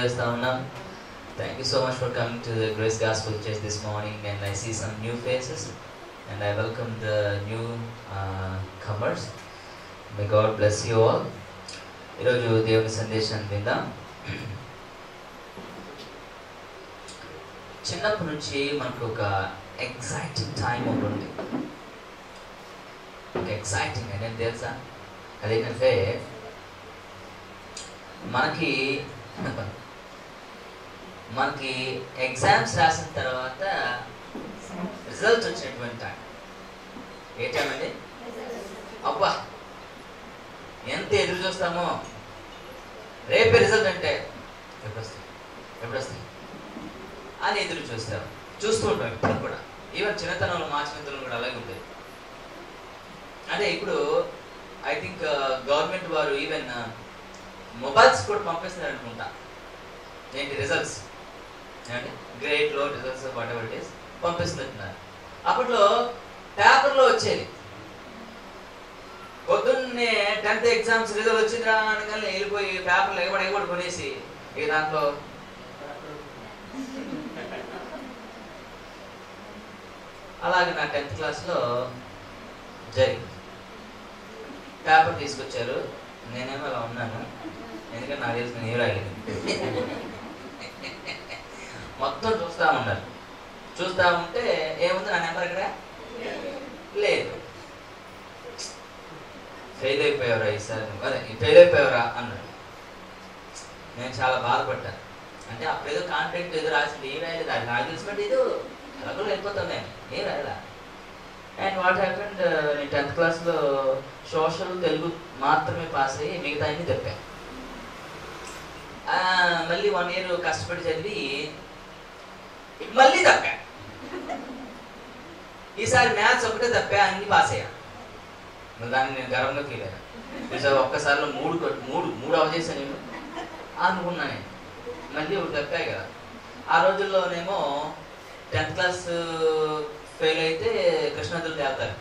తెలియజేస్తా ఉన్నాం thank you so much for coming to the Grace Gospel Church this morning and I see some new faces and I welcome the newcomers may God bless you all ఈరోజు దేవుని సందేశాన్ని విందాం చిన్నప్పటి నుంచి మనకు ఒక ఎగ్జైటింగ్ టైం ఉంటుంది ఒక ఎగ్జైటింగ్ అనేది తెలుసా అదేంటంటే మనకి మనకి ఎగ్జామ్స్ రాసిన తర్వాత రిజల్ట్ వచ్చినటువంటి టైం ఏ టైం అండి? అబ్బా! ఎంత ఎదురు చూస్తామో. రేపే రిజల్ట్ అంటే ఎప్పుడు వస్తాయి ఎప్పుడు వస్తాయి అని ఎదురు చూస్తాం. చూస్తూ ఉంటాం ఇప్పుడు కూడా. ఈవెన్ చిన్నతనంలో మా చిన్నతనం కూడా అలాగే ఉంటుంది అంటే ఇప్పుడు ఐ థింక్ గవర్నమెంట్ వారు ఈవెన్ మొబైల్స్ uh, కూడా పంపిస్తున్నారు అనుకుంటా ఏంటి రిజల్ట్స్ ఏమండి గ్రేడ్లో రిజల్ట్స్ వాట్ ఎవర్ ఇట్ పంపిస్తున్నారు అప్పట్లో పేపర్లో వచ్చేది. పొద్దున్నే టెన్త్ ఎగ్జామ్స్ రిజల్ట్ వచ్చిందిరా అనగానే వెళ్ళిపోయి పేపర్లు ఎగబడి ఎగబడి కొనేసి ఇక దాంట్లో అలాగే నా టెన్త్ క్లాస్లో జరిగింది. పేపర్ తీసుకొచ్చారు. నేనేమో అలా ఉన్నాను. ఎందుకంటే నా తెలిసి నేను రాయలేదు. మొత్తం చూస్తూ ఉండాలి. చూస్తూ ఉంటే ఏముంది నా నెంబర్ ఇక్కడ? లేదు. ఫెయిల్ అయిపోయావరా ఈసారి అదే ఫెయిల్ అయిపోయావరా అన్నాడు. నేను చాలా బాధపడ్డాను. అంటే అప్పుడు ఏదో ఏదో రాసింది ఏం రాయలేదు. అది నాకు తెలిసినట్టు ఏదో ఎలాగో వెళ్ళిపోతాను నేను ఏం రాయలా? అండ్ వాట్ హ్యాపెండ్ నేను టెన్త్ క్లాస్లో సోషల్ తెలుగు మాత్రమే పాస్ అయ్యి మిగతా అన్ని తప్పా మళ్ళీ వన్ ఇయర్ కష్టపడి చదివి మళ్ళీ తప్పా? ఈసారి మ్యాథ్స్ ఒకటే తప్పా? అన్ని పాస్ అయ్యా. దాన్ని నేను గర్వంగా ఫీల్ అయ్యా. ఈసారి ఒక్కసారిలో మూడు మూడు మూడు అవజేసా నేను అనుకున్నా నేను. మళ్ళీ ఒకటి తప్పా కదా. ఆ రోజుల్లోనేమో టెన్త్ క్లాస్ ఫెయిల్ అయితే కృష్ణాదులు తేలుతారు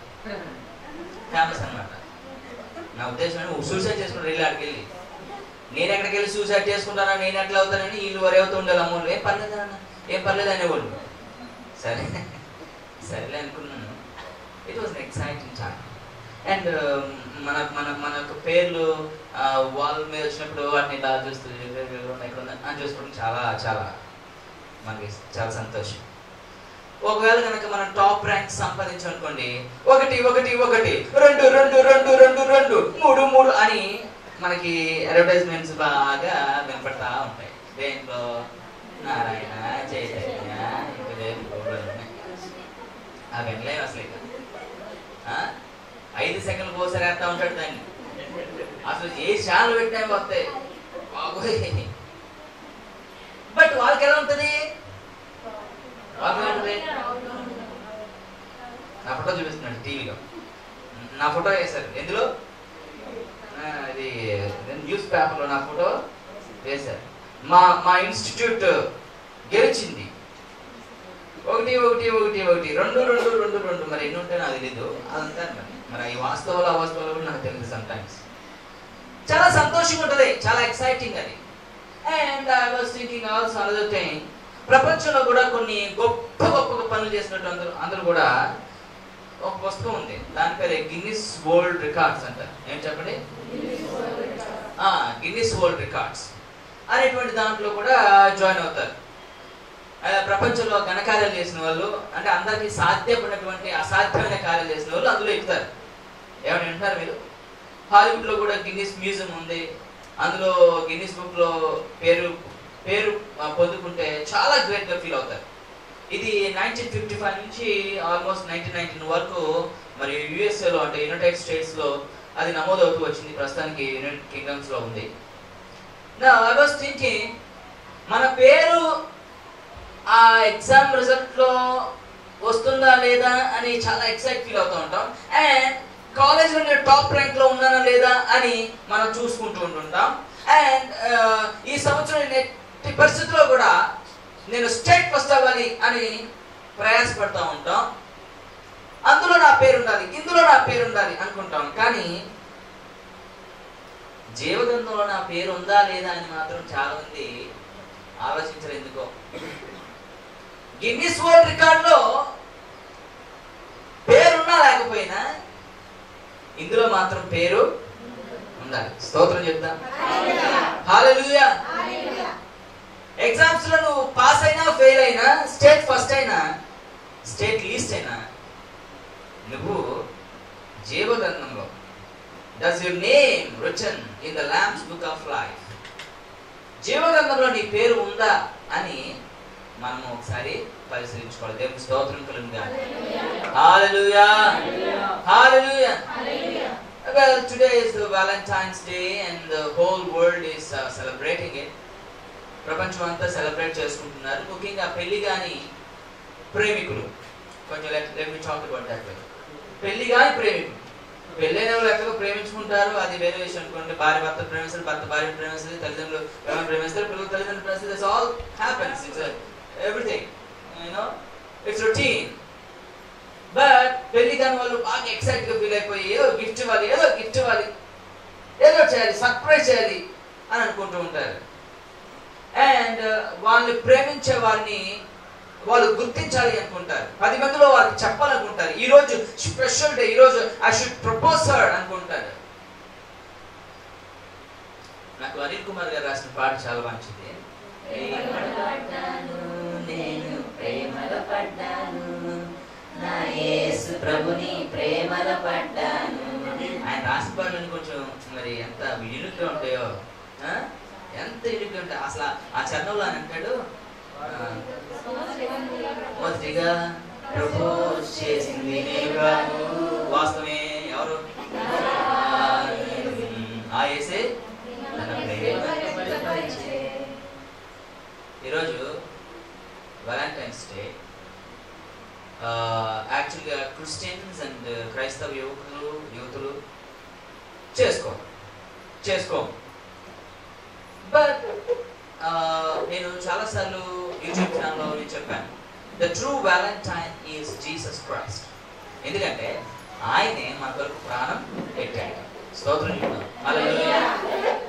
ఫేమస్ అన్నమాట. నా ఉద్దేశం సూసైడ్ చేసుకుంటారు వెళ్ళి అక్కడికి వెళ్ళి. నేను ఎక్కడికి వెళ్ళి సూసైడ్ చేసుకుంటానా నేను ఎట్లా అవుతానని వీళ్ళు వరే అవుతూ ఉండాలి అమ్మోళ్ళు ఏం పర్లేదు అన్న? ఏం పర్లేదు అనేవాళ్ళు. సరే సరేలే అనుకున్నాను. It was exciting time and మన మన మనకు పేర్లు వాళ్ళ మీద వచ్చినప్పుడు వాటిని ఇలా చూస్తూ ఇక్కడ ఉంది అని చూసుకోవడం చాలా చాలా మనకి చాలా సంతోషం. ఒకవేళ కనుక మనం టాప్ ర్యాంక్ సంపాదించనుకోండి ఒకటి ఒకటి ఒకటి రెండు రెండు రెండు రెండు రెండు మూడు మూడు అని మనకి అడ్వర్టైజ్మెంట్స్ బాగా వినపడతా ఉంటాయి. దేంట్లో? నారాయణ చైతన్య ఇంకా అసలు ఇక ఆ? ఐదు సెకండ్లు పోసారి వేస్తా ఉంటాడు దాన్ని అసలు ఏ షాలు పెట్టినా వస్తాయి బాబోయ్ బట్ వాళ్ళకి ఎలా ఉంటుంది వాళ్ళకి ఎలా ఉంటుంది నా ఫోటో చూపిస్తున్నాడు టీవీలో నా ఫోటో వేశారు ఎందులో అది న్యూస్ పేపర్లో నా ఫోటో వేశారు మా మా ఇన్స్టిట్యూట్ గెలిచింది. ఒకటి ఒకటి ఒకటి ఒకటి. రెండు రెండు రెండు రెండు. మరి ఎన్ని ఉంటాయో నాకు తెలీదు. అదంతా మరి మరి ఈ వాస్తవాలు అవాస్తవాలు కూడా నాకు తెలియదు సమ్ టైమ్స్ చాలా సంతోషంగా ఉంటుంది. చాలా ఎక్సైటింగ్ అది. And I was thinking also another thing ప్రపంచంలో కూడా కొన్ని గొప్ప గొప్ప పనులు చేసినట్టు అందరూ అందరూ కూడా ఒక పుస్తకం ఉంది. దాని పేరు గిన్నిస్ వరల్డ్ రికార్డ్స్ అంటారు ఏం చెప్పండి? గిన్నిస్ వరల్డ్ రికార్డ్స్ అనేటువంటి దాంట్లో కూడా జాయిన్ అవుతారు. ప్రపంచంలో ఘనకార్యాలు చేసిన వాళ్ళు అంటే అందరికీ సాధ్యపడినటువంటి అసాధ్యమైన కార్యాలు చేసిన వాళ్ళు అందులో ఎక్కుతారు. ఏమని వింటారు మీరు? హాలీవుడ్లో కూడా గిన్నిస్ మ్యూజియం ఉంది. అందులో గిన్నిస్ బుక్లో పేరు పేరు పొందుకుంటే చాలా గ్రేట్గా ఫీల్ అవుతారు. ఇది నైన్టీన్ ఫిఫ్టీ ఫైవ్ నుంచి ఆల్మోస్ట్ నైన్టీన్ నైన్టీన్ వరకు మరి యుఎస్ఏలో అంటే యునైటెడ్ స్టేట్స్లో అది నమోదవుతూ వచ్చింది. ప్రస్తుతానికి యునైటెడ్ కింగ్డమ్స్లో ఉంది. నా ఐ వాస్ థింకింగ్ మన పేరు ఆ ఎగ్జామ్ రిజల్ట్లో వస్తుందా లేదా అని చాలా ఎక్సైట్ ఫీల్ అవుతూ ఉంటాం. అండ్ కాలేజ్ నేను టాప్ ర్యాంక్లో ఉన్నానా లేదా అని మనం చూసుకుంటూ ఉంటుంటాం. అండ్ uh, ఈ సంవత్సరం ఎట్టి పరిస్థితుల్లో కూడా నేను స్టేట్ ఫస్ట్ అవ్వాలి అని ప్రయాసపడతా ఉంటాం. అందులో నా పేరు ఉండాలి ఇందులో నా పేరు ఉండాలి అనుకుంటాం. కానీ జీవగంధంలో నా పేరు ఉందా లేదా అని మాత్రం చాలా మంది ఆలోచించరు ఎందుకో. గిన్నిస్ వరల్డ్ రికార్డులో పేరున్నా లేకపోయినా ఇందులో మాత్రం పేరు ఉండాలి. స్తోత్రం చెప్తా. హాలూయా ఎగ్జామ్స్లో నువ్వు పాస్ అయినా ఫెయిల్ అయినా స్టేట్ ఫస్ట్ అయినా స్టేట్ లీస్ట్ అయినా నువ్వు జీవగంధంలో does your name written in the lamb's book of life జీవగ్రంథంలో నీ పేరు ఉందా అని మనము ఒకసారి పరిశీలించుకోవాలి. దేవుని స్తోత్రం కలుగుగా హాలూయా హాలూయా Well, today is the Valentine's Day and the whole world is uh, celebrating it. ప్రపంచం అంతా సెలబ్రేట్ చేసుకుంటున్నారు. ముఖ్యంగా పెళ్ళి కాని ప్రేమికులు. కొంచెం let me talk about that పెళ్ళి కాని ప్రేమికులు. పెళ్ళైన వాళ్ళు ఎక్కడో ప్రేమించుకుంటారు అది వేరే విషయం అనుకోండి. భార్య భర్త ప్రేమిస్తారు భర్త భార్య ప్రేమిస్తారు తల్లిదండ్రులు ఎవరైనా ప్రేమిస్తారు పిల్లలు తల్లిదండ్రులు ప్రేమిస్తారు that's all happens it's everything you know it's routine but పెళ్ళి కాని వాళ్ళు బాగా ఎక్సైట్గా ఫీల్ అయిపోయి ఏదో గిఫ్ట్ ఇవ్వాలి ఏదో గిఫ్ట్ ఇవ్వాలి ఏదో చేయాలి సర్ప్రైజ్ చేయాలి అని అనుకుంటూ ఉంటారు. అండ్ uh, వాళ్ళని ప్రేమించే వారిని వాళ్ళు గుర్తించాలి అనుకుంటారు. పది మందిలో వాళ్ళకి చెప్పాలనుకుంటారు. ఈ రోజు స్పెషల్ డే ఈ రోజు ఐ షుడ్ ప్రపోజ్ హర్ అనుకుంటారు. నాకు అనిల్ కుమార్ గారు రాసిన పాట చాలా మంచిది ప్రభుని ప్రేమలో పడ్డాను. ఆయన రాసిన పాటలు కొంచెం మరి ఎంత యూనిక్గా ఉంటాయో? ఎంత యూనిక్గా ఉంటాయి. అసలు ఆ చరణంలో ఆయన అంటాడు కొద్దిగా మొదటిగా ప్రపోజ్ చేసింది నేను వాస్తవమే ఎవరు? ఆ ఏసే తన ఈరోజు వ్యాలంటైన్స్ డే. యాక్చువల్గా క్రిస్టియన్స్ అండ్ క్రైస్తవ యువకులు యువతులు చేసుకో చేసుకో. బట్ నేను చాలాసార్లు యూట్యూబ్ ఛానల్లో చెప్పాను the true valentine is Jesus Christ ఎందుకంటే ఆయనే మన కొరకు ప్రాణం పెట్టాడు. స్తోత్రం.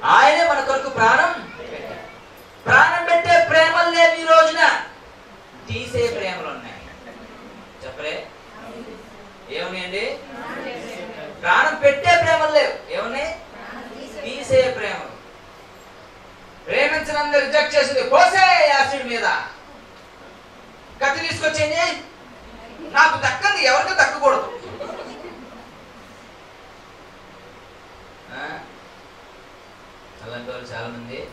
ఆయనే మన కొరకు ప్రాణం పెట్టాడు. ప్రాణం పెట్టే ప్రేమలు లేవు ఈ రోజున. తీసే ప్రేమలు ఉన్నాయి. చెప్పలే? ఏమున్నాయండి? ప్రాణం పెట్టే ప్రేమలు లేవు. ఏమున్నాయి? తీసే ప్రేమలు. ప్రేమించినందు రిజెక్ట్ చేసింది పోసే యాసిడ్ మీద. కత్తి తీసుకొచ్చేయండి నాకు దక్కంది ఎవరికి దక్కకూడదు. ఆ? అలాంటి వాళ్ళు చాలా మంది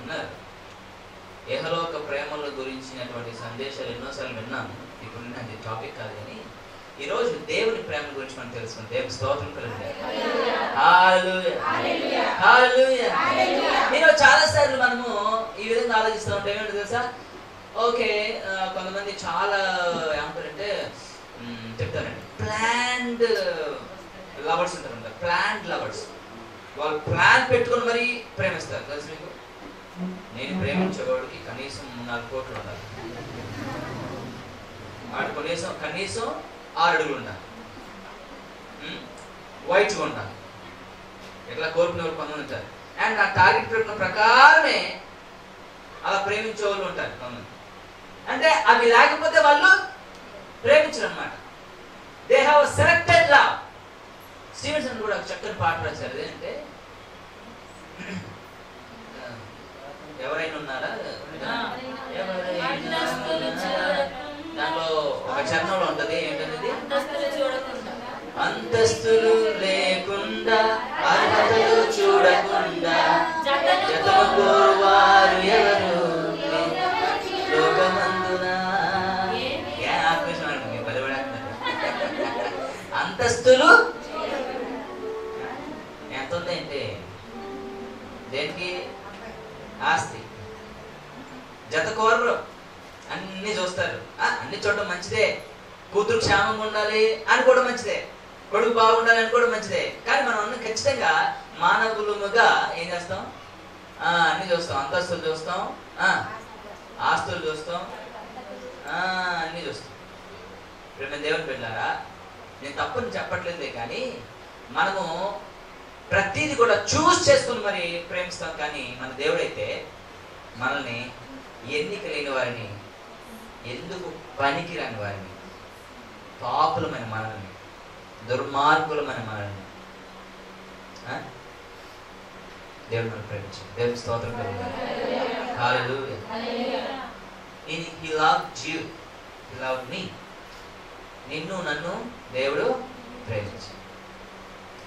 ఉన్నారు. ఏహలోక ప్రేమల గురించినటువంటి సందేశాలు ఎన్నోసార్లు విన్నాను. ఇప్పుడు అది టాపిక్ కాదు కానీ ఈ రోజు దేవుని ప్రేమ గురించి మనం తెలుసుకుని దేవుని స్తోత్రం కలిగింది నేను చాలా సార్లు మనము ఈ విధంగా ఆలోచిస్తూ ఉంటాం. ఏమిటి తెలుసా? ఓకే కొంతమంది చాలా ఏమంటారంటే చెప్తారండి. ప్లాన్డ్ లవర్స్ ఉంటారు ప్లాన్డ్ లవర్స్. వాళ్ళు ప్లాన్ పెట్టుకొని మరీ ప్రేమిస్తారు. తెలుసు మీకు? నేను ప్రేమించేవాడికి కనీసం నాలుగు కోట్లు ఉండాలి. వాడు కనీసం కనీసం ఆరు అడుగులు ఉండాలి. వైట్గా ఉండాలి. ఇట్లా కోరుకునే వాళ్ళు కొంతమంది ఉంటారు. అండ్ ఆ టార్గెట్ పెట్టిన ప్రకారమే అలా ప్రేమించే వాళ్ళు ఉంటారు కొంతమంది. అంటే అవి లేకపోతే వాళ్ళు ప్రేమించరు అనమాట they have selected love Stevenson కూడా ఒక చక్కని పాట రాశారు. ఏంటంటే ఎవరైనా ఉన్నారా? ఎవరైనా ఉన్నారా? దాంట్లో ఒక చరణంలో ఉంటది ఏంటనేది? అంతస్తులు లేకుండా అర్హతలు చూడకుండా జతము కోరువారు ఎవరు? లోకమందున. అంతస్తులు? ఎంత ఉందంటే దేనికి? ఆస్తి. జత కోరరు. అన్ని చూస్తారు. అన్ని చూడడం మంచిదే. కూతురు క్షేమంగా ఉండాలి అని కూడా మంచిదే. కొడుకు బాగుండాలి అని కూడా మంచిదే. కానీ మనం అన్న ఖచ్చితంగా మానవులుగా ఏం చేస్తాం? అన్ని చూస్తాం. అంతస్తులు చూస్తాం. ఆస్తులు చూస్తాం. అన్ని చూస్తాం. ఇప్పుడు దేవుని పెట్టారా నేను తప్పని చెప్పట్లేదే కానీ మనము ప్రతిదీ కూడా చూస్ చేసుకుని మరి ప్రేమిస్తాం కానీ మన దేవుడైతే మనల్ని ఎన్నిక లేని వారిని ఎందుకు పనికిరాని వారిని? పాపులమైన మనల్ని దుర్మార్గులమైన మనల్ని. దేవుడు మనం ప్రేమించాడు. దేవుని స్తోత్రం కలుగుతాడు ఇది He, love give you. Love me నిన్ను నన్ను దేవుడు ప్రేమించాడు.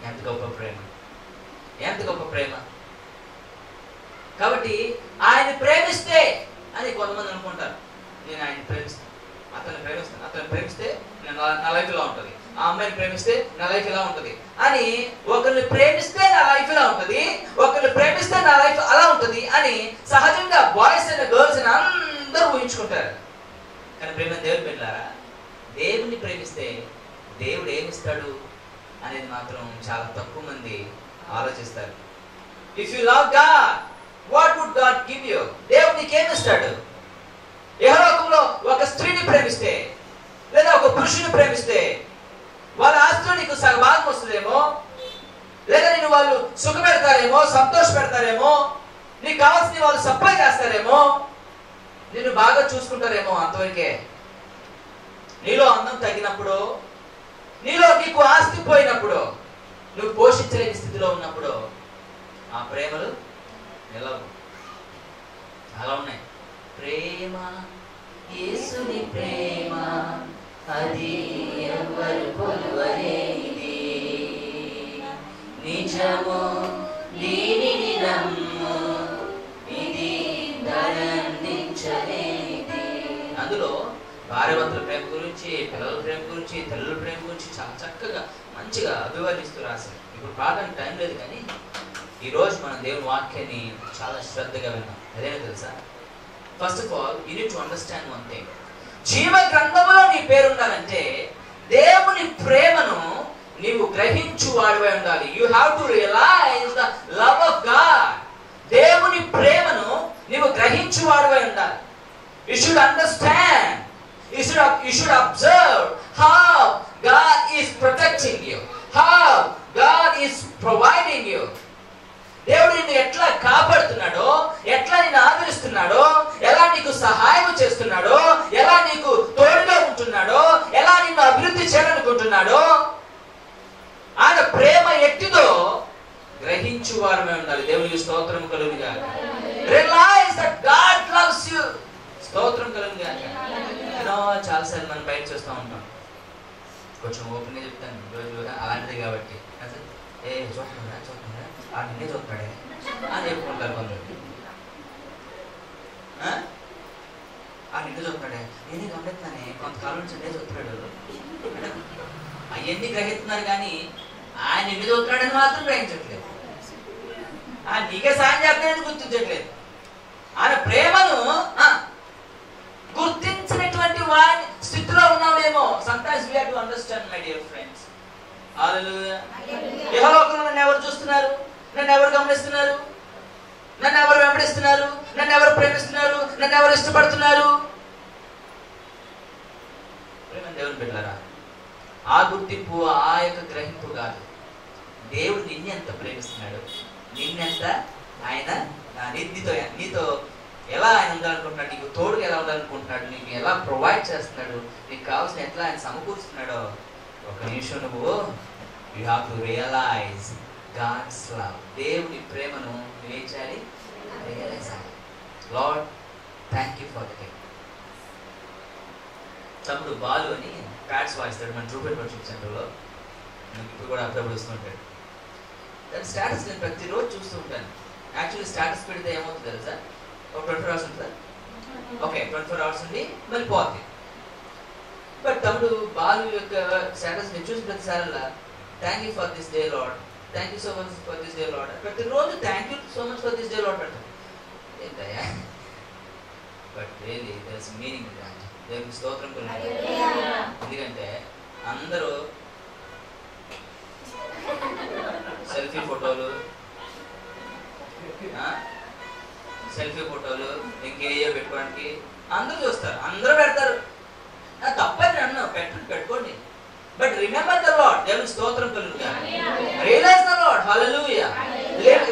ఎంత గొప్ప ప్రేమ. ఎంత గొప్ప ప్రేమ. కాబట్టి ఆయన ప్రేమిస్తే అని కొంతమంది అనుకుంటారు. నేను ఆయన ప్రేమిస్తాను అతన్ని ప్రేమిస్తాను అతను ప్రేమిస్తే నేను నా- లైఫ్ ఇలా ఉంటుంది. ఆ అమ్మాయిని ప్రేమిస్తే నా లైఫ్ ఇలా ఉంటుంది. అని ఒకరిని ప్రేమిస్తే నా లైఫ్ ఇలా ఉంటుంది. ఒకరిని ప్రేమిస్తే నా లైఫ్ అలా ఉంటుంది అని సహజంగా బాయ్స్ అండ్ గర్ల్స్ అని అందరూ ఊహించుకుంటారు. కానీ ప్రేమ దేవుడు పెట్టారా దేవుని ప్రేమిస్తే దేవుడు ఏమిస్తాడు అనేది మాత్రం చాలా తక్కువ మంది ఆలోచిస్తారు. If you love God what would God give you దేవుడు నీకేమిస్తాడు యహలోకంలో ఒక స్త్రీని ప్రేమిస్తే లేదా ఒక పురుషుని ప్రేమిస్తే వాళ్ళ ఆస్తిలో నీకు సగభాగం వస్తుందేమో? లేదా నేను వాళ్ళు సుఖ పెడతారేమో సంతోష పెడతారేమో నీకు కావాల్సిన వాళ్ళు సప్లై చేస్తారేమో? నిన్ను బాగా చూసుకుంటారేమో అంతవరకే. నీలో అందం తగినప్పుడు నీలో నీకు ఆస్తి పోయినప్పుడు నువ్వు పోషించలేని స్థితిలో ఉన్నప్పుడు ఆ ప్రేమలు నిలవు. చాలా ఉన్నాయి. ప్రేమ యేసుని ప్రేమ అది ఎవరు కొలువలేనిది. నిజము దీనిని నమ్ము ఇది ధరందించలేనిది అందులో భార్యవంతుల ప్రేమ గురించి పిల్లల ప్రేమ గురించి తల్లుల ప్రేమ గురించి చాలా చక్కగా మంచిగా అభివర్ణిస్తూ రాశారు. ఇప్పుడు పాడడానికి టైం లేదు కానీ ఈరోజు మనం దేవుని వాక్యాన్ని చాలా శ్రద్ధగా విన్నాం. అదేనా తెలుసా? First of all you need to understand one thing జీవ గ్రంథములో నీ పేరు ఉండాలంటే దేవుని ప్రేమను నీవు గ్రహించు వాడివై ఉండాలి. You have to realise the love of God దేవుని ప్రేమను నీవు గ్రహించు వాడివై ఉండాలి you should understand you should you should observe how God is protecting you how God is providing you దేవుడు నిన్ను ఎట్లా కాపాడుతున్నాడో ఎట్లా నిన్ను ఆదరిస్తున్నాడో ఎలా నీకు సహాయం చేస్తున్నాడో ఎలా నీకు తోడుగా ఉంటున్నాడో ఎలా నిన్ను అభివృద్ధి చేయాలనుకుంటున్నాడో ఆయన ప్రేమ ఎట్టిదో గ్రహించు వారమే ఉండాలి. దేవునికి స్తోత్రం కలుగుగా realise that God loves you స్తోత్రం కలుగుగా ఎన్నో చాలాసార్లు మనం బయట చూస్తూ ఉంటాం. కొంచెం ఓపెన్గా చెప్తాను. రోజు అలాంటిది కాబట్టి. ఏ చూస్తున్నారా చూస్తున్నారా ఆ నిన్నే చూస్తున్నాడే అని చెప్పుకుంటారు కొందరు నిన్నే చూస్తున్నాడే నేనే గమనిస్తున్నానే కొంతకాలం నుంచి నిన్నే చూస్తున్నాడు అవన్నీ గ్రహిస్తున్నారు కానీ ఆయన నిన్ను చూస్తున్నాడని మాత్రం గ్రహించట్లేదు. ఆ నీకే సాయం చేస్తాడని గుర్తించట్లేదు. ఆయన ప్రేమను గుర్తించినటువంటి వారి స్థితిలో ఉన్నామేమో. Sometimes we to understand my dear friends నన్ను ఎవరు చూస్తున్నారు? నన్ను ఎవరు గమనిస్తున్నారు? నన్ను ఎవరు వెంబడిస్తున్నారు? నన్ను ఎవరు ప్రేమిస్తున్నారు? నన్ను ఎవరు ఇష్టపడుతున్నారు? దేవుని బిడ్డారా ఆ గుర్తింపు ఆ యొక్క గ్రహింపు కాదు. దేవుడు నిన్ను ఎంత ప్రేమిస్తున్నాడు? నిన్నెంత ఆయన నా నీతో నీతో ఎలా ఆయన ఉండాలనుకుంటున్నాడు? నీకు తోడుగా ఎలా ఉండాలనుకుంటున్నాడు? నీకు ఎలా ప్రొవైడ్ చేస్తున్నాడు? నీకు కావాల్సిన ఎట్లా ఆయన సమకూరుస్తున్నాడో ఒక నిమిషం నువ్వు you have to realise God's love దేవుని ప్రేమను నువ్వేం చేయాలి రియలైజ్ అవ్వాలి. Lord thank you for the day తమ్ముడు బాలు అని ప్యాడ్స్ వాయిస్తాడు మన ట్రూపెట్ వర్షిప్ సెంటర్లో మనకి ఇప్పుడు కూడా అప్పుడప్పుడు వస్తుంటాడు దాని స్టాటస్ నేను ప్రతిరోజు చూస్తూ ఉంటాను. యాక్చువల్లీ స్టాటస్ పెడితే ఏమవుతుంది తెలుసా? ఒక ట్వంటీ ఫోర్ అవర్స్ ఉంటుందా? ఓకే ట్వంటీ ఫోర్ అవర్స్ ఉంది మళ్ళీ పోతుంది బట్ తమ్ముడు బాలు యొక్క స్టాటస్ నేను చూసిన ప్రతిసారల్లా thank you for this day Lord thank you so much for this day Lord ప్రతిరోజు thank you so much for this day Lord పెడతాను ఏంటయ్యా? But really there's meaning that దేవునికి స్తోత్రం ఎందుకంటే అందరూ సెల్ఫీ ఫోటోలు సెల్ఫీ ఫోటోలు ఇంకేయో పెట్టుకోవడానికి అందరూ చూస్తారు. అందరూ పెడతారు. తప్పని అన్న పెట్టండి పెట్టుకోండి. బట్ రిమెంబర్ ద లాడ్ దేవుని స్తోత్రం కలుగుతా realise the Lord hallelujah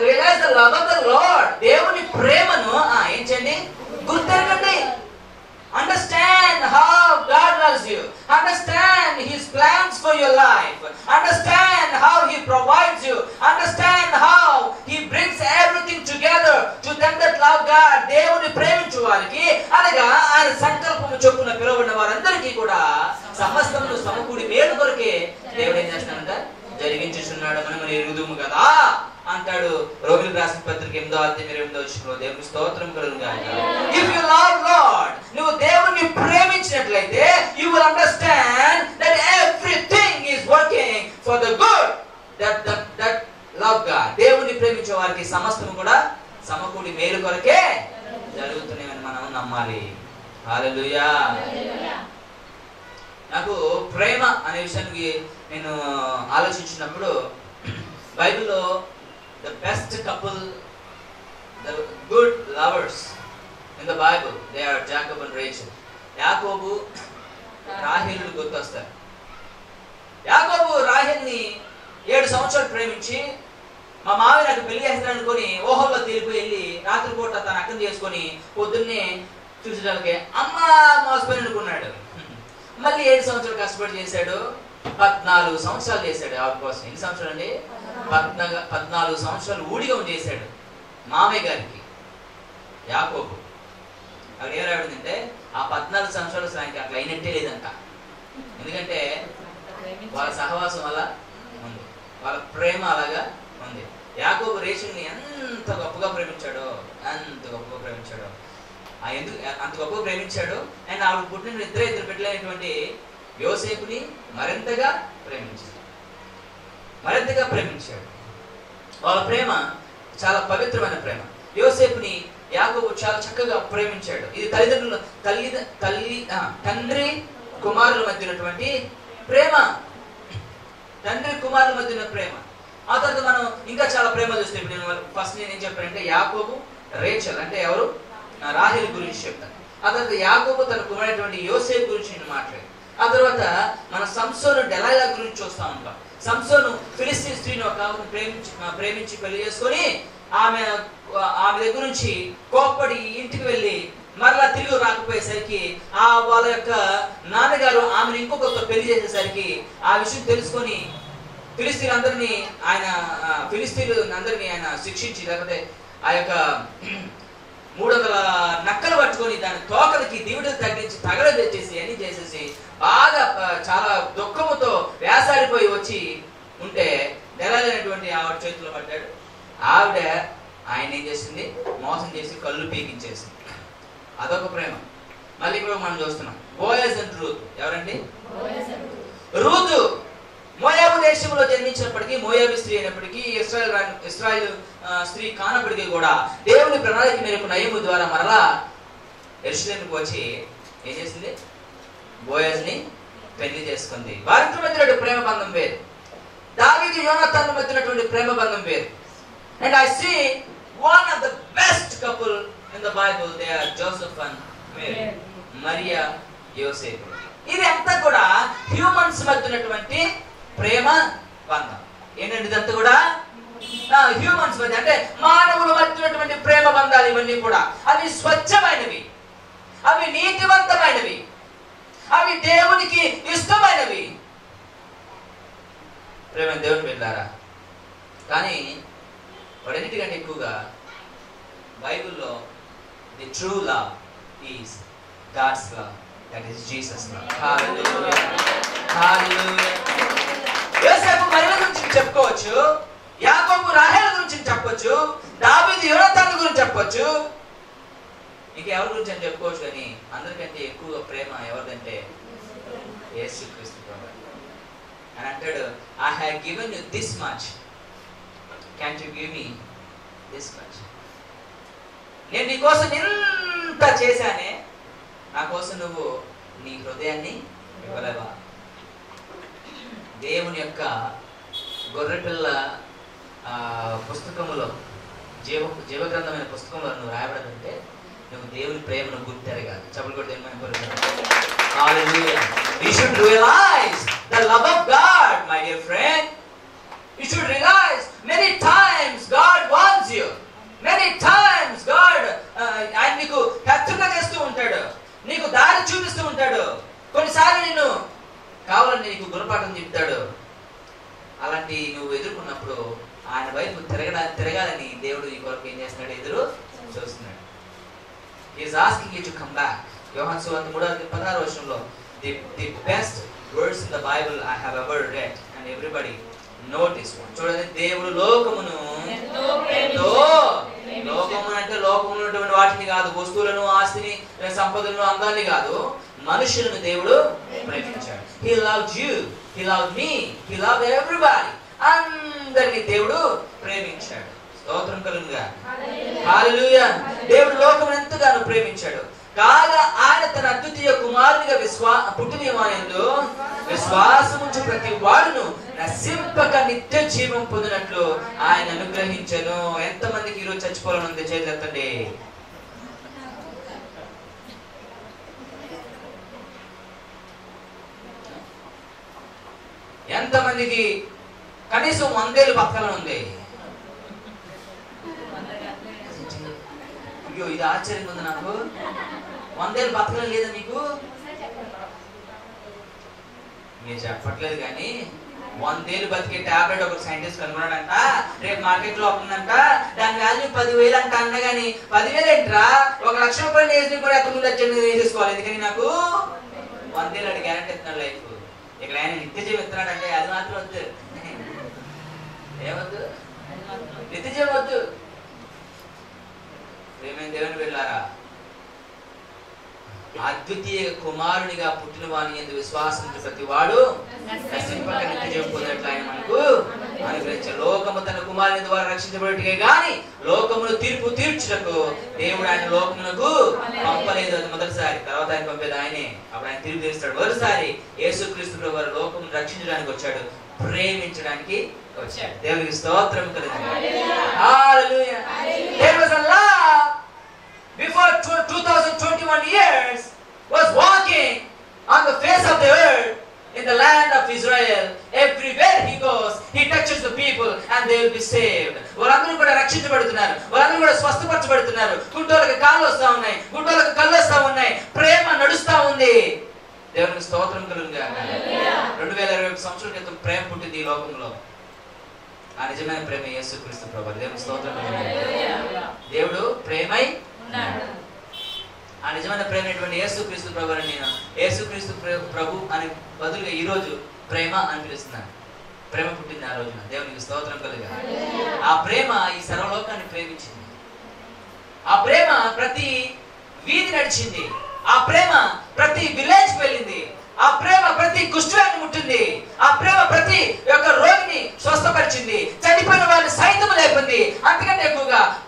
realise the love of the Lord దేవుని ప్రేమను ఏం చేయండి? గుర్తెరగండి. Understand how God loves you understand his plans for your life understand how he provides you understand how he brings everything together to them that love God దేవుని ప్రేమించు వారికి. అనగా ఆయన సంకల్పము చొప్పున పిలువబడిన వారందరికీ కూడా సమస్తములు సమకూడి మేలు కొరకే దేవుడు ఏం చేస్తున్నాడంట జరిగించుచున్నాడు మనం మనం ఎరుగుదుము కదా అంటాడు. రోగులు రాసిన పత్రిక ఎనిమిదో అధ్యాయం ఇరవై ఎనిమిదో వచ్చిన దేవుని స్తోత్రం కలుగును ఇఫ్ యు లవ్ లార్డ్ నువ్వు దేవుణ్ణి ప్రేమించినట్లయితే you will understand that everything is working for the good that that that love God దేవుణ్ణి ప్రేమించే వారికి సమస్తము కూడా సమకూడి మేలు కొరకే జరుగుతున్నాయని మనం నమ్మాలి. హల్లెలూయా నాకు ప్రేమ అనే విషయానికి నేను ఆలోచించినప్పుడు బైబిల్లో the best couple the good lovers in the Bible they are Jacob and Rachel. యాకోబు రాహిల్ని గుర్తొస్తారు. యాకోబు రాహిల్ని ఏడు సంవత్సరాలు ప్రేమించి మా మావి నాకు పెళ్ళి చేస్తాను అనుకొని ఓహోల్లో తీరిపోయి వెళ్ళి రాత్రిపూట తన అక్కం చేసుకొని పొద్దున్నే చూసేటానికి అమ్మ మోసపోయి అనుకున్నాడు మళ్ళీ ఏడు సంవత్సరాలు కష్టపడి చేశాడు? పద్నాలుగు సంవత్సరాలు చేశాడు ఆవిడ కోసం. ఎన్ని సంవత్సరాలు అండి? పద్నాలుగు పద్నాలుగు సంవత్సరాలు ఊడిగా చేశాడు మామయ్య గారికి యాకోబు. అక్కడ ఏం రాబడిందంటే ఆ పద్నాలుగు సంవత్సరాలు అసలు ఆయనకి అట్లా అయినట్టే లేదంట. ఎందుకంటే వాళ్ళ సహవాసం అలా ఉంది. వాళ్ళ ప్రేమ అలాగా ఉంది. యాకోబు రేషుని ఎంత గొప్పగా ప్రేమించాడో ఎంత గొప్పగా ప్రేమించాడో. ఆ ఎందుకు అంత గొప్ప ప్రేమించాడు. అండ్ ఆవిడ పుట్టిన ఇద్దరే ఇద్దరు పెట్టలేనటువంటి యోసేపుని మరింతగా ప్రేమించాడు. మరింతగా ప్రేమించాడు. వాళ్ళ ప్రేమ చాలా పవిత్రమైన ప్రేమ. యోసేపుని యాకోబు చాలా చక్కగా ప్రేమించాడు. ఇది తల్లిదండ్రులు తల్లి తల్లి తండ్రి కుమారుల మధ్య ఉన్నటువంటి ప్రేమ. తండ్రి కుమారుల మధ్య ఉన్న ప్రేమ. ఆ తర్వాత మనం ఇంకా చాలా ప్రేమ చూస్తే ఇప్పుడు నేను ఫస్ట్ నేను ఏం చెప్పానంటే యాకోబు రేచల్ అంటే ఎవరు? రాహేల్ గురించి చెప్తాను ఆ తర్వాత యాకోబు తన కుమారుడైనటువంటి యోసేపు గురించి నేను మాట్లాడాను. ఆ తర్వాత మన సంసోను డెలాయిలా గురించి చూస్తా ఉంటాం సంసోను ఫిలిస్తీన్ స్త్రీని ఒక ఆమెను ప్రేమించి ప్రేమించి పెళ్ళి చేసుకొని ఆమె ఆమె దగ్గర నుంచి కోప్పడి ఇంటికి వెళ్ళి మరలా తిరిగి రాకపోయేసరికి ఆ వాళ్ళ యొక్క నాన్నగారు ఆమెను ఇంకొకరితో పెళ్ళి చేసేసరికి ఆ విషయం తెలుసుకొని ఫిలిస్తీన్లందరినీ ఆయన ఆ, ఫిలిస్తీన్లు అందరినీ ఆయన శిక్షించి లేకపోతే ఆ యొక్క మూడు వందల నక్కలు పట్టుకొని దాని తోకలకి దివిడలు తగ్గించి తగల తెచ్చేసి అన్ని చేసేసి బాగా చాలా దుఃఖముతో వేసాడిపోయి వచ్చి ఉంటే నెలలైనటువంటి ఆవిడ చేతిలో పడ్డాడు. ఆవిడ ఆయన ఏం చేసింది? మోసం చేసి కళ్ళు పీకించేసింది. అదొక ప్రేమ. మళ్ళీ ఇప్పుడు మనం చూస్తున్నాం. Boaz and Ruth. ఎవరండి? రూతు. మోయాబు దేశంలో జన్మించినప్పటికీ మోయాబు స్త్రీ అయినప్పటికీ ఇస్రాయల్ ఇస్రాయల్ స్త్రీ కానప్పటికీ కూడా దేవుని ప్రణాళిక మేరకు నయము ద్వారా మరలా ఎరుసలేంకి వచ్చి ఏం చేసింది? బోయస్ని పెళ్ళి చేసుకుంది. వారిద్దరి మధ్య ప్రేమ బంధం వేరు. దావీదు యోనతాన్ మధ్య ఉన్నటువంటి ప్రేమ బంధం వేరు. And I see one of the best couple in the Bible they are Joseph and Mary Mariya యోసేపు ఇది అంతా కూడా హ్యూమన్స్ మధ్య ఉన్నటువంటి ప్రేమ బంధం. ఏంటంటే ఇదంతా కూడా? హ్యూమన్స్ మధ్య అంటే మానవుల మధ్య ఉన్నటువంటి ప్రేమ బంధాలు ఇవన్నీ కూడా. అవి స్వచ్ఛమైనవి. అవి నీతివంతమైనవి. అవి దేవునికి ఇష్టమైనవి. ప్రేమ దేవుని వెళ్ళారా కానీ వాడన్నిటికంటే ఎక్కువగా బైబిల్లో the true love is God's love. That is Jesus love hallelujah hallelujah యోసేపు మరణ గురించి చెప్పుకోవచ్చు. యాకోబు రాహేల గురించి చెప్పొచ్చు. దాబిది యోనతాన్ గురించి చెప్పొచ్చు. ఇక ఎవరి గురించి అని చెప్పుకోవచ్చు కానీ అందరికంటే ఎక్కువ ప్రేమ ఎవరిదంటే యేసు క్రీస్తు అని అంటాడు I have given you this much can you give me this much నేను నీ కోసం ఇంత చేశానే నా కోసం నువ్వు నీ హృదయాన్ని ఇవ్వలేవా? దేవుని యొక్క గొర్రెపిల్ల పుస్తకములో జీవ జీవగ్రంథమైన పుస్తకంలో నువ్వు రాయబడదంటే నువ్వు దేవుని ప్రేమను గుర్తెరగాలి. చెప్పలు కూడా should the God my friend should times God wants you times God ఆయన నీకు ఉంటాడు. నీకు దారి చూపిస్తూ ఉంటాడు. కొన్నిసార్లు నిన్ను కావాలని నీకు గుణపాఠం చెప్తాడు. అలాంటి నువ్వు ఎదుర్కొన్నప్పుడు ఆయన వైపు తిరగడా తిరగాలని దేవుడు ఈ కొరకు ఏం చేస్తున్నాడు? ఎదురు చూస్తున్నాడు. Is asking you to come back యోహాన్ సువార్త మూడో పదహారు వర్షంలో the the best words in the Bible I have ever read and everybody notice చూడండి దేవుడు లోకమును ఎంతో లోకము అంటే లోకములు ఉన్నటువంటి వాటిని కాదు వస్తువులను ఆస్తిని సంపదలను అందాన్ని కాదు మనుషులను దేవుడు ప్రేమించాడు. He love you he love me he love everybody అందరిని దేవుడు ప్రేమించాడు. స్తోత్రం కలుగుగా దేవుడు లోకమును ఎంతగానో ప్రేమించాడు. కాగా ఆయన తన అద్వితీయ కుమారునిగా విశ్వా పుట్టినయందు విశ్వాసముంచు ప్రతి వాడును నశింపక నిత్య జీవం పొందినట్లు ఆయన అనుగ్రహించను. ఎంతమందికి ఈరోజు చచ్చిపోవాలని ఉంది? చేతులెత్తండి. ఎంతమందికి కనీసం వందేళ్ళు పక్కన ఉంది? అయ్యో ఇది ఆశ్చర్యంగా ఉంది నాకు. వందేళ్ళు బతకడం లేదా నీకు? నేను చెప్పట్లేదు కానీ వందేళ్ళు బతికే టాబ్లెట్ ఒక సైంటిస్ట్ కనుగొన్నాడంట. రేపు మార్కెట్లో ఉందంట దాని వాల్యూ పదివేలు అంట అన్న కానీ పదివేలు ఏంట్రా? ఒక లక్ష రూపాయలు వేసి కూడా ఎంత ముందు వచ్చి వేసేసుకోవాలి ఎందుకని నాకు? వందేళ్ళు అంటే గ్యారంటీ ఇస్తున్నాడు లైఫ్ ఇక్కడ ఆయన నిత్య జీవం ఇస్తున్నాడంటే అది మాత్రం వద్దు. ఏమొద్దు? నిత్య జీవం వద్దు. ప్రేమైన దేవుని వెళ్ళారా అద్వితీయ కుమారునిగా పుట్టిన వాని ఎందు విశ్వాసం ప్రతి వాడు ఆయన మనకు అనుగ్రహించారు లోకము తన కుమారుని ద్వారా రక్షించబడితే గాని లోకమును తీర్పు తీర్చుటకు దేవుడు ఆయన లోకమునకు పంపలేదు అది మొదటిసారి తర్వాత ఆయన పంపేది ఆయనే. అప్పుడు ఆయన తీర్పు తీరుస్తాడు. మొదటిసారి యేసుక్రీస్తు వారు లోకమును రక్షించడానికి వచ్చాడు. ప్రేమించడానికి వచ్చాడు. దేవునికి స్తోత్రం కలిగింది హల్లెలూయా There was a love before tw- 2021 years was walking on the face of the earth in the land of Israel. Everywhere he goes, he touches the people and they will be saved. వాళ్ళందరూ కూడా రక్షించబడుతున్నారు. వాళ్ళందరూ కూడా స్వస్థపరచబడుతున్నారు. గుడ్డోళ్ళకి కాళ్ళు వస్తా ఉన్నాయి. గుడ్డోళ్ళకి కళ్ళు వస్తా ఉన్నాయి. ప్రేమ నడుస్తా ఉంది. దేవునికి స్తోత్రం కలుగుగా రెండు వేల ఇరవై సంవత్సరాల క్రితం ప్రేమ పుట్టింది ఈ లోకంలో. ఆ నిజమైన ప్రేమ యేసుక్రీస్తు ప్రభు దేవునికి స్తోత్రం. దేవుడు ప్రేమై ఆ నిజమైన ప్రేమ అయినటువంటి యేసుక్రీస్తు ప్రభు అని నేను యేసుక్రీస్తు ప్ర- ప్రభు అని బదులుగా ఈ రోజు ప్రేమ అని పిలుస్తున్నాను. ప్రేమ పుట్టింది ఆ రోజున. దేవునికి స్తోత్రం కలుగా ఆ ప్రేమ ఈ సర్వలోకాన్ని ప్రేమించింది. ఆ ప్రేమ ప్రతి వీధి నడిచింది. ఆ ప్రేమ ప్రతి విలేజ్ వెళ్ళింది. ఆ ప్రేమ ప్రతి కుష్ఠాన్ని ముట్టింది. ఆ ప్రేమ ప్రతి యొక్క రోగిని స్వస్థపరిచింది. చనిపోయిన వారిని సైతం లేపింది.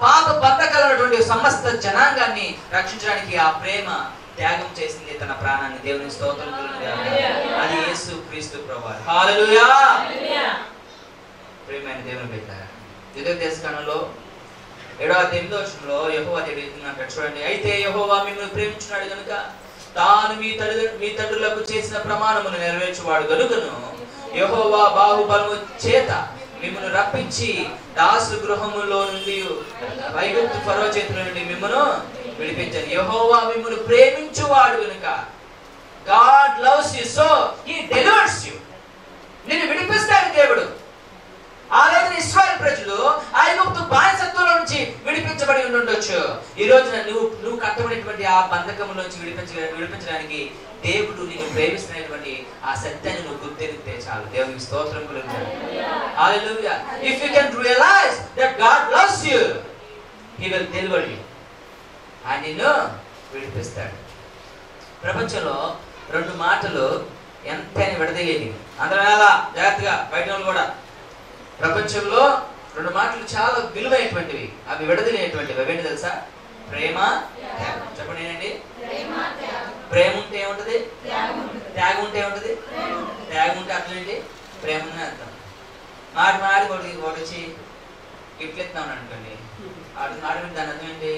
పాప బద్ధకాలైనటువంటి సమస్త జనాంగాన్ని రక్షించడానికి ఆ ప్రేమ త్యాగం చేసింది తన ప్రాణాన్ని. దేవుని స్తోత్రం అది యేసు క్రీస్తు ప్రభు ప్రేమైన దేవుని పెట్టారు ఎదురు దేశకాలంలో ఏడవ ఎనిమిదో వచ్చంలో యహోవా అంటాడు చూడండి. అయితే యహోవా మిమ్మల్ని ప్రేమించున్నాడు కనుక తాను మీ తల్లి మీ తండ్రులకు చేసిన ప్రమాణమును నెరవేర్చువాడు కనుకను యహోవా బాహుబలము చేత మిమ్మను రప్పించి దాసు గృహములో నుండి వైగుప్తు ఫరో చేతుల నుండి మిమ్మను విడిపించాను. యహోవా మిమ్మల్ని ప్రేమించువాడు కనుక God loves you so he delivers you. నిన్ను విడిపిస్తాడు దేవుడు. ఆ రోజున ఇస్రాయల్ ప్రజలు ఐగుప్తు బానిసత్వంలో నుంచి విడిపించబడి ఉండొచ్చు ఈ రోజున నువ్వు నువ్వు కట్టబడినటువంటి ఆ బంధకం నుంచి విడిపించ విడిపించడానికి దేవుడు నిన్ను ప్రేమిస్తున్నటువంటి ఆ సత్యాన్ని నువ్వు గుర్తెరిగితే చాలు. దేవునికి స్తోత్రం hallelujah if you can realise that God loves you he will deliver you ఆయన నిన్ను విడిపిస్తాడు. ప్రపంచంలో రెండు మాటలు ఎంత విడదీయని. అందరం ఎలా జాగ్రత్తగా బయట వాళ్ళు కూడా. ప్రపంచంలో రెండు మాటలు చాలా విలువైనటువంటివి. అవి విడదలేటువంటివి అవేంటి తెలుసా? ప్రేమ ప్రేమ ఉంటే ఏముంటది? త్యాగం ఉంటే ఏముంటది? త్యాగం ఉంటే అర్థం ఏంటి? ప్రేమ అర్థం. మాడి మాడి ఒకటి ఒకటి వచ్చి గిఫ్ట్లు ఇస్తున్నాను అనుకోండి. ఆడు మాడి మీద దాని అర్థం ఏంటి?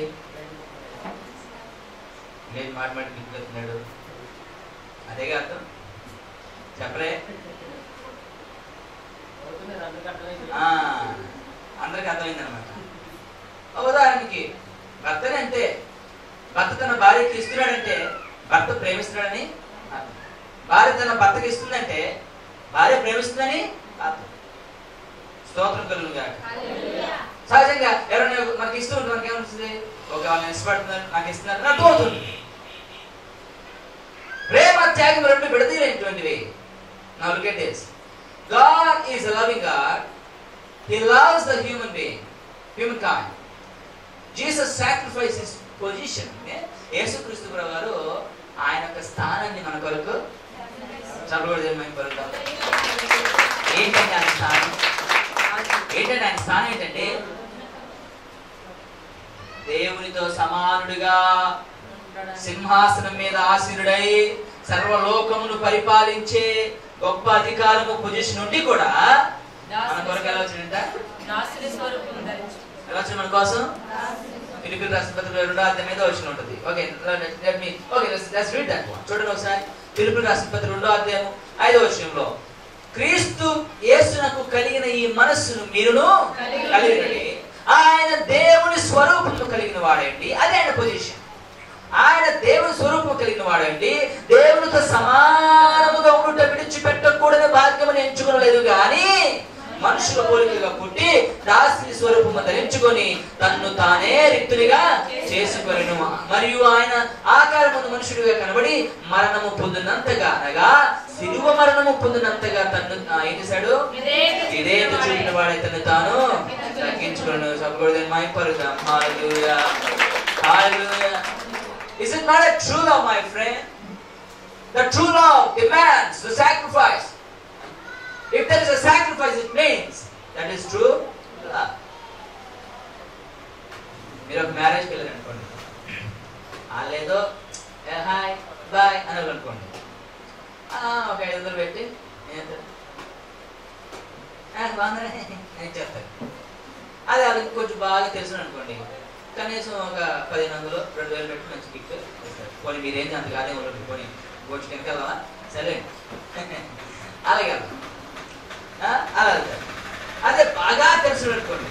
లేదు మాడి మాడి గిఫ్ట్లు ఇస్తున్నాడు అదేగా అర్థం? చెప్పలే? ఆ, అందరికి అర్థమైంది అనమాట ఉదాహరణకి భర్తనే అంతే. భర్త తన భార్యకి ఇస్తున్నాడంటే భర్త ప్రేమిస్తున్నాడని. భార్య తన భర్తకి ఇస్తుందంటే భార్య ప్రేమిస్తుందని అర్థం. స్తోత్రం సహజంగా ఎవరైనా మనకి ఇస్తూ ఉంటే మనకి ఏమనిపిస్తుంది? ఒక వాళ్ళని ఇష్టపడుతున్నారు నాకు ఇస్తున్నారు నాకు అవుతుంది ప్రేమ త్యాగం రెండు విడదీయలేనటువంటివి. నా look at this God is loving God. He loves the human being human kind Jesus sacrifice his position. యేసుక్రీస్తు ప్రభు వారు ఆయన యొక్క స్థానాన్ని మన కొరకు చదవడం మేము కొరకు ఏంటంటే ఆయన స్థానం? ఏంటంటే ఆయన స్థానం ఏంటంటే దేవునితో సమానుడిగా సింహాసనం మీద ఆసీనుడై సర్వలోకమును పరిపాలించే గొప్ప అధికారము పొజిషన్ నుండి కూడా మన కొరకు ఎలా వచ్చిందంట? ఎలా వచ్చింది మన కోసం? రాసిన పత్రిక రెండో అధ్యాయం మీద వచ్చిన ఉంటుంది. Okay let me okay let's read that one చూడండి ఒకసారి. రాసిన పత్రిక రెండో అధ్యాయం ఐదో వచనంలో క్రీస్తు యేసునకు కలిగిన ఈ మనస్సును మీరును కలిగి కలిగినది. ఆయన దేవుని స్వరూపంలో కలిగిన వాడండి. అది ఆయన పొజిషన్ ఆయన దేవుని స్వరూపం కలిగిన వాడండి. దేవునితో సమానముగా ఉండుట విడిచిపెట్టకూడని భాగ్యమని ఎంచుకోలేదు కానీ మనుషుల పోలికగా పుట్టి దాసి స్వరూపము ధరించుకొని తన్ను తానే రిక్తునిగా చేసుకొనిను. మరియు ఆయన ఆకారమును మనుషుడిగా కనబడి మరణము పొందినంతగా అనగా శిలువ మరణము పొందినంతగా తన్ను ఏం చేశాడు? ఇదేంత చూపిన వాడే. తను తాను తగ్గించుకున్నాను చెప్పకూడదని మై పరుదాం హాలూయా హాలూయా Is it not a true love, my friend? The true love demands the sacrifice. If there is a sacrifice, it means that is true love. మీరు ఒక మ్యారేజ్కి వెళ్ళారనుకోండి వాళ్ళేదో హాయ్ బాయ్ అని అనుకోండి. ఒక ఐదు వందలు పెట్టి ఏంటంటే బాగుందా చెప్తారు అది వాళ్ళకి కొంచెం బాగా తెలుసు అనుకోండి. కనీసం ఒక పదిహేను వందలు రెండు వేలు పెట్టి మంచి కిక్ పోనీ మీరేం అంత కాదే ఉండదు పోనీ. వచ్చి సరే. అలాగే అలా అదే బాగా తెలుసు అనుకోండి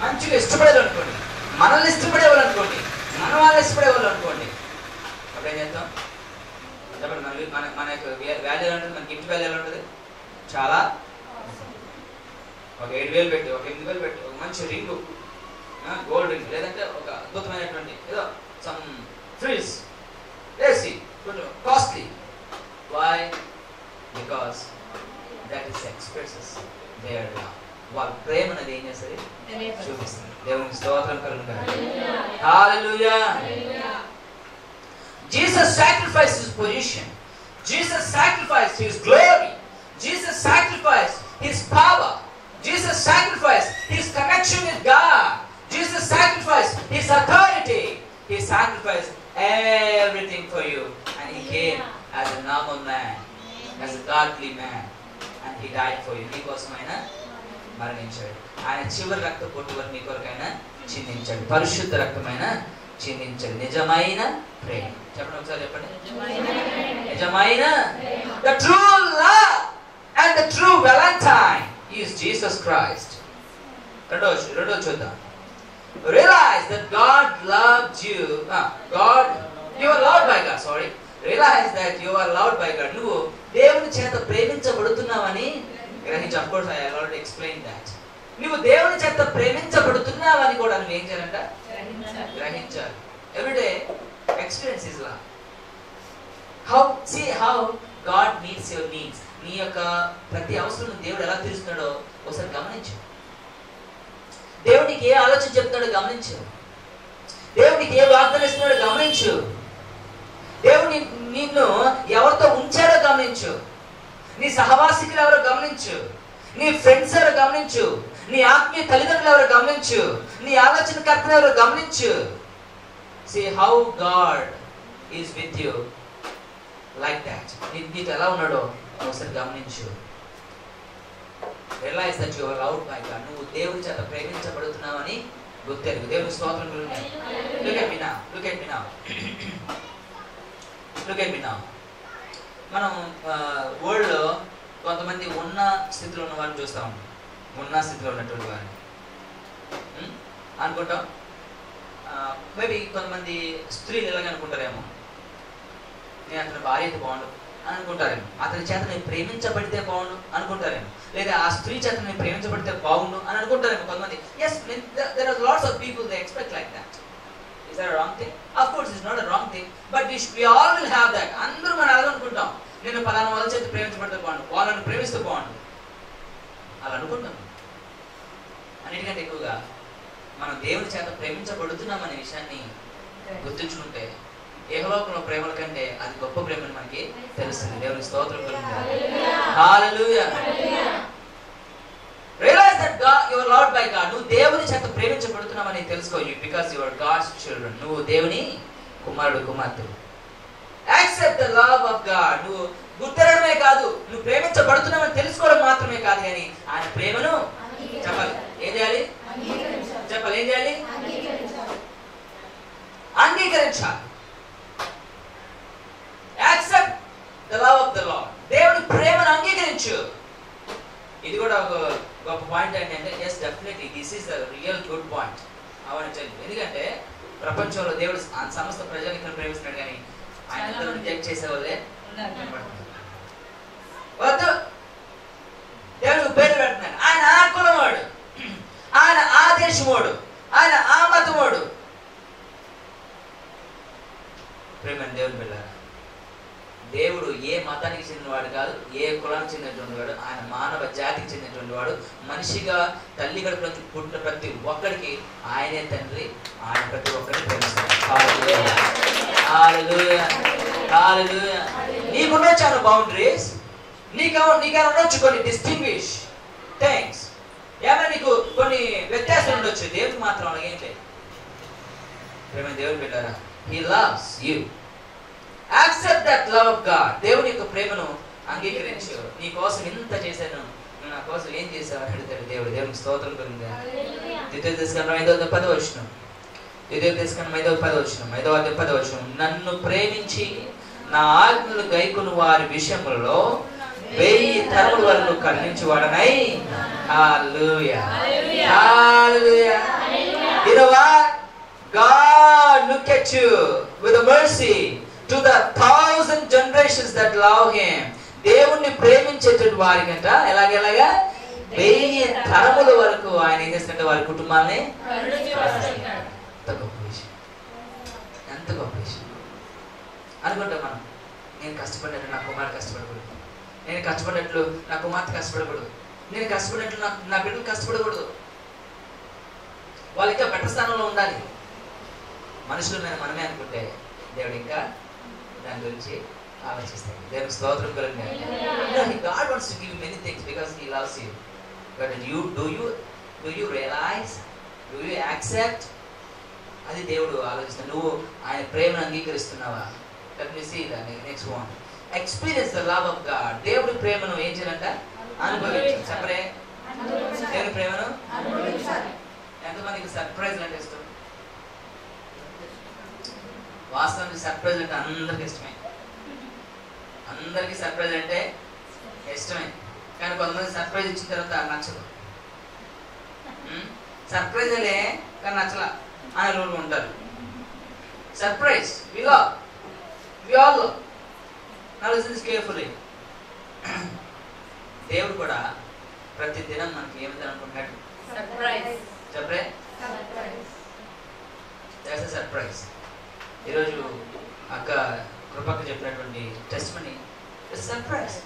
మంచిగా ఇష్టపడేవాళ్ళు అనుకోండి మనల్ని ఇష్టపడేవాళ్ళు అనుకోండి మన వాళ్ళని ఇష్టపడేవాళ్ళు అనుకోండి అప్పుడు ఏం చేద్దాం? చెప్పండి మన మన మన యొక్క వాల్యూ ఎలా ఉంటుంది? మనకి ఇంటి వాల్యూ ఎలా ఉంటుంది? చాలా. ఒక ఏడు వేలు పెట్టి ఒక ఎనిమిది వేలు పెట్టి ఒక మంచి రింగు గోల్డ్ రింగ్ లేదంటే ఒక అద్భుతమైనటువంటి ఏదో సమ్ ఫ్రిజ్ ఏసీ కొంచెం costly why because that is expresses their వాళ్ళ ప్రేమ అనేది ఏం చేస్తుంది చూపిస్తుంది దేవునికి స్తోత్రం కలుగును హల్లెలూయా Jesus sacrificed his position. Jesus sacrificed his glory. Jesus sacrificed his power. Jesus sacrificed his connection with God. Jesus sacrificed his authority. He sacrificed everything for you. And he came as a normal man, as a godly man. And he died for you. నీకోసమైన మరణించాడు ఆయన చివరి రక్త పొట్టు వరకు నీ కొరకైనా చిందించాడు పరిశుద్ధ రక్తమైన చిందించాడు నిజమైన ప్రేమ. చెప్పండి ఒకసారి చెప్పండి. నిజమైన the true love and the true valentine is Jesus Christ రెండో రెండో చూద్దాం. Realise that God loved you God you are loved by God sorry realise that you are loved by God నువ్వు దేవుని చేత ప్రేమించబడుతున్నావని గ్రహించు. Of course I already explain that నువ్వు దేవుని చేత ప్రేమించబడుతున్నావని కూడా నువ్వు ఏం చేయాలంట? గ్రహించాలి. Everyday experience is law how see how God meets your needs నీ యొక్క ప్రతి అవసరం దేవుడు ఎలా తీరుస్తున్నాడో ఒకసారి గమనించు. దేవునికి ఏ ఆలోచన చెప్తున్నాడో గమనించు. దేవునికి ఏ వాగ్దానం ఇస్తున్నాడో గమనించు. దేవుని నిన్ను ఎవరితో ఉంచాడో గమనించు. నీ సహవాసికులు ఎవరో గమనించు. నీ ఫ్రెండ్స్ ఎవరో గమనించు. నీ ఆత్మీయ తల్లిదండ్రులు ఎవరో గమనించు. నీ ఆలోచన కర్తలు ఎవరో గమనించు. See how God is with you like that నీకు ఎలా ఉన్నాడో ఒకసారి గమనించు. Realise that your love by God నువ్వు దేవుని చేత ప్రేమించబడుతున్నావని గుర్తెరుగు. దేవుని స్తోత్రం గురించి లుక్ ఎట్ మీ నా look at me now look at me మనం వరల్డ్లో కొంతమంది ఉన్న స్థితిలో ఉన్న వారిని చూస్తూ. ఉంటాం ఉన్న స్థితిలో ఉన్నటువంటి వారిని. అనుకుంటాం? మేబీ కొంతమంది స్త్రీలు ఇలాగే అనుకుంటారేమో. నేను అతని భార్య అయితే బాగుండు అని అనుకుంటారేమో. అతని చేత నేను ప్రేమించబడితే బాగుండు అనుకుంటారేమో. లేదా ఆ స్త్రీ చేత నేను ప్రేమించబడితే బాగుండు అని అనుకుంటారేమో కొంతమంది. Yes there are lots of people they expect like that is that wrong thing of course is not a wrong thing but we all will have that అందరూ మనం అలాగే అనుకుంటాం. నేను పలానా వాళ్ళ చేత ప్రేమించబడితే బాగుండు. వాళ్ళని ప్రేమిస్తే బాగుండు. అలా అనుకుంటాం. అన్నిటికంటే ఎక్కువగా మనం దేవుని చేత ప్రేమించబడుతున్నాం అనే విషయాన్ని గుర్తుంచుకుంటే ఏహలోకంలో ప్రేమల కంటే అది గొప్ప ప్రేమని మనకి తెలుస్తుంది. దేవుని స్తోత్రం realise that your lord by God నువ్వు దేవుని చేత ప్రేమించబడుతున్నావని తెలుసుకో. You because your God's children నువ్వు దేవుని కుమారుడు కుమార్తె. Accept the love of God నువ్వు గుర్తెరడమే కాదు నువ్వు ప్రేమించబడుతున్నావని తెలుసుకోవడం మాత్రమే కాదు కానీ ఆయన ప్రేమను చెప్పాలి. ఏం చేయాలి? చెప్పాలి. ఏం చేయాలి? అంగీకరించాలి. Accept the love of the lord దేవుని ప్రేమను అంగీకరించు. ఇది కూడా ఒక గొప్ప పాయింట్ ఏంటంటే yes definitely this is the real good point అవని ఎందుకంటే ప్రపంచంలో దేవుడు సమస్త ప్రజానికలను ప్రేమిస్తున్నాడు కానీ ఆయన. రిజెక్ట్ చేసే వాళ్ళే ఉన్నారు. వద్దు. దేవుడు పేరు పెడుతున్నాడు. ఆయన ఆ కులవాడు ఆయన ఆ దేశమోడు ఆయన ఆ మతమోడు ప్రేమ దేవుని పిల్లరా దేవుడు ఏ మతానికి చెందినవాడు కాదు ఏ కులానికి చెందినటువంటి వాడు ఆయన మానవ జాతికి చెందినటువంటి వాడు మనిషిగా తల్లి ప్రతి పుట్టిన ప్రతి ఒక్కరికి ఆయనే తండ్రి ఆయన ప్రతి ఒక్కరిని ప్రేమిస్తాడు. హల్లెలూయా. నీకున్న చాలా బౌండరీస్ నీకు నీకేమైనా ఉండొచ్చు కొన్ని డిస్టింగ్విష్ థ్యాంక్స్ ఏమైనా నీకు కొన్ని వ్యత్యాసాలు ఉండొచ్చు? దేవుడికి మాత్రం అలాగే లేదు. ప్రేమ దేవుని బిడ్డారా he loves you accept that love of God దేవుని యొక్క ప్రేమను అంగీకరించు నీ కోసం ఇంత చేశాను. నా కోసం ఏం చేశావు అడుగుతాడు దేవుడు. దేవునికి స్తోత్రం కలిగింది? ద్వితీయ తీసుకున్న ఐదో పది వచ్చిన ద్వితీయ తీసుకున్న ఐదో పది వచ్చిన ఐదో పది వచ్చిన నన్ను ప్రేమించి నా ఆజ్ఞలు గైకును వారి విషయములలో వెయ్యి తరముల వరకు వాడనై You know what? God look at you with a mercy to the thousand generations that love Him. దేవుణ్ణి ప్రేమించేటువంటి వారికంట ఎలాగెలాగా వెయ్యి తరముల వరకు ఆయన ఏం చేస్తుంటే వారి కుటుంబాన్ని కరుణించి వస్తున్నాడు. ఎంత గొప్ప విషయం ఎంత గొప్ప విషయం అనుకుంటాం మనం నేను కష్టపడినట్లు నా కుమారుడు కష్టపడకూడదు. నేను కష్టపడినట్లు నా కుమార్తె కష్టపడకూడదు. నేను కష్టపడినట్లు నా నా బిడ్డలు కష్టపడకూడదు. వాళ్ళు ఇంకా బెటర్ స్థానంలో ఉండాలి. మనుషుల మీద మనమే అనుకుంటే దేవుడు ఇంకా దాని గురించి ఆలోచిస్తాడు. దేవుని స్తోత్రం కలుగుతుంది God wants to give many things because he loves you but you do you do you realise do you accept అది దేవుడు ఆలోచిస్తాడు. నువ్వు ఆయన ప్రేమను అంగీకరిస్తున్నావా? దాన్ని next one experience the love of God దేవుడి ప్రేమను ఏం చేయాలంట? అనుభవించాలి. చెప్పరే. దేవుని ప్రేమను? ఎంతమందికి సర్ప్రైజ్ అంటే ఇష్టం? వాస్తవానికి సర్ప్రైజ్ అంటే అందరికి ఇష్టమే. అందరికి సర్ప్రైజ్ అంటే ఇష్టమే. కానీ కొంతమంది సర్ప్రైజ్ ఇచ్చిన తర్వాత నచ్చదు. సర్ప్రైజ్ అలే కానీ నచ్చలా అనే రోజు ఉంటారు సర్ప్రైజ్ విలో వి ఆల్ నా లిసన్స్ కేర్ఫుల్లీ దేవుడు కూడా ప్రతి దినం మనకి ఏమిటి అనుకుంటున్నాడు సర్ప్రైజ్ సర్ప్రైజ్ ఈరోజు అక్క కృపక్క చెప్పినటువంటి టెస్ట్ మనీ సర్ప్రైజ్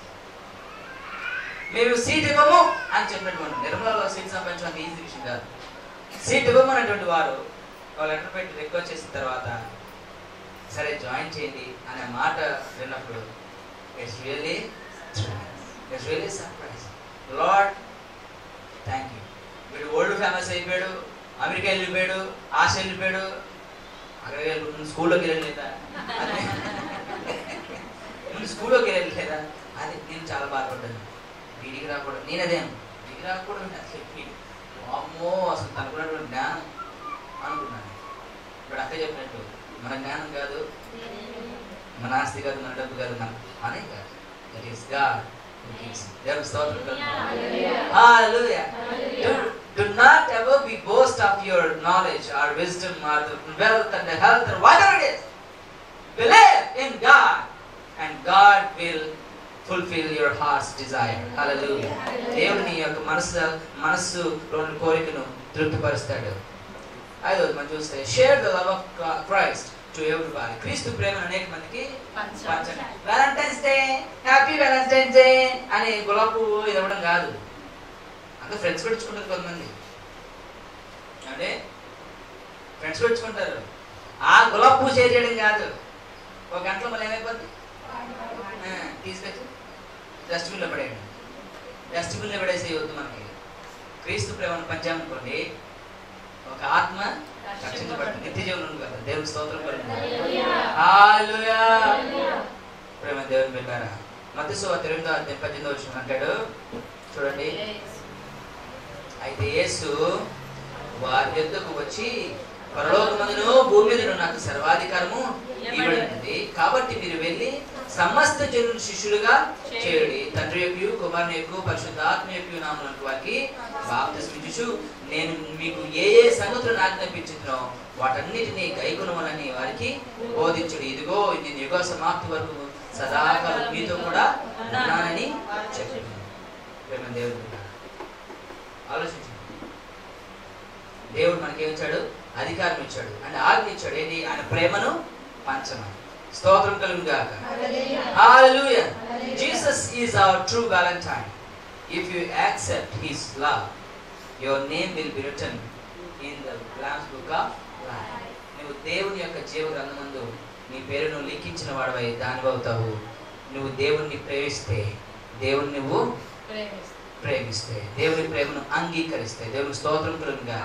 మేము సీట్ ఇవ్వము అని చెప్పినటువంటి నిర్మలలో సీట్ సంపాదించడం అంత ఈజీ విషయం కాదు. సీట్ ఇవ్వము అనేటువంటి వారు వాళ్ళు లెటర్ పెట్టి రిక్వెస్ట్ చేసిన తర్వాత సరే జాయిన్ చేయండి అనే మాట విన్నప్పుడు it's really it's really surprise lord thank you వీడు వరల్డ్ ఫేమస్ అయిపోయాడు అమెరికా వెళ్ళిపోయాడు ఆసియా వెళ్ళిపోయాడు. అక్కడికి వెళ్ళి స్కూల్లోకి వెళ్ళలేదా? అది. ముందు స్కూల్లోకి వెళ్ళలేదా? అది నేను చాలా బాధపడ్డాను. వీడికి రాకూడదు. నేను అదే వీడికి రాకూడదు అసలు చెప్పి అమ్మో అసలు తనకున్నటువంటి జ్ఞానం అనుకున్నాను. ఇప్పుడు అక్క చెప్పినట్టు మన జ్ఞానం కాదు మన ఆస్తి కాదు మన డబ్బు కాదు మన అనే కాదు దట్ ఈస్ గాడ్ దేవుని స్తోత్రం Hallelujah. Do, not ever be boast of your knowledge or wisdom or the wealth and the health or whatever it is. Believe in God. Will fulfil your heart's desire hallelujah దేవుడు నీ యొక్క మనసు మనస్సు కోరికను తృప్తిపరుస్తాడు ఐదవది మనం చూస్తే share the love of Christ to everybody క్రీస్తు ప్రేమ అనేక మందికి పంచండి valentine's day happy valentine's day అని గులాబ్ పువ్వు ఇది ఇవ్వడం కాదు. అంత ఫ్రెండ్స్ పెట్టుకుంటారు కొంతమంది. అంటే ఫ్రెండ్స్ పెట్టుకుంటారు ఆ గులాబ్ పువ్వు షేర్ చేయడం కాదు. ఒక గంటలో మళ్ళీ ఏమైపోద్ది? తీసుకొచ్చి డస్ట్బిన్లో పడేయండి. డస్ట్బిన్లో పడేసి వద్దు మనకి. క్రీస్తు ప్రేమను పంచామనుకోండి ఒక ఆత్మ రక్షించబడుతుంది నిత్య జీవనం కదా దేవుని స్తోత్రం ప్రేమ దేవుని బిడ్డారా ఎనిమిదో అధ్యాయం పద్దెనిమిదో వచ్చిన అంటాడు. చూడండి. అయితే యేసు వారి యొద్దకు వచ్చి పరలోకమందును భూమి మీదను నాకు సర్వాధికారము ఇవ్వబడింది కాబట్టి మీరు వెళ్ళి సమస్త జనులు శిష్యులుగా చేయుడి. తండ్రి యొక్క కుమారుని యొక్క పరిశుద్ధాత్మ యొక్క నామలకు వారికి బాప్తిస్మించు నేను మీకు ఏ ఏ సంగతులను ఆజ్ఞాపించుతున్నో వాటన్నిటిని గైకొనమని వారికి బోధించుడు. ఇదిగో నేను యుగ సమాప్తి వరకు సదాకాలం మీతో కూడా ఉన్నానని ప్రేమ దేవుడు ఆలోచించండి. దేవుడు మనకేమిచ్చాడు అధికారం ఇచ్చాడు. అంటే ఆజ్ఞ ఇచ్చాడు. ఏంటి? ఆయన ప్రేమను పంచమని. స్తోత్రం కలుగు గాక. Hallelujah Jesus is our true valentine if you accept his love your name will be written in the last book of life నువ్వు దేవుని యొక్క జీవ గ్రంథమందు నీ పేరును లిఖించిన వాడవై దానివవుతావు. నువ్వు దేవుణ్ణి ప్రేమిస్తే దేవుని నువ్వు ప్రేమిస్తే. దేవుని ప్రేమను అంగీకరిస్తే. దేవుని స్తోత్రం కలుగుగా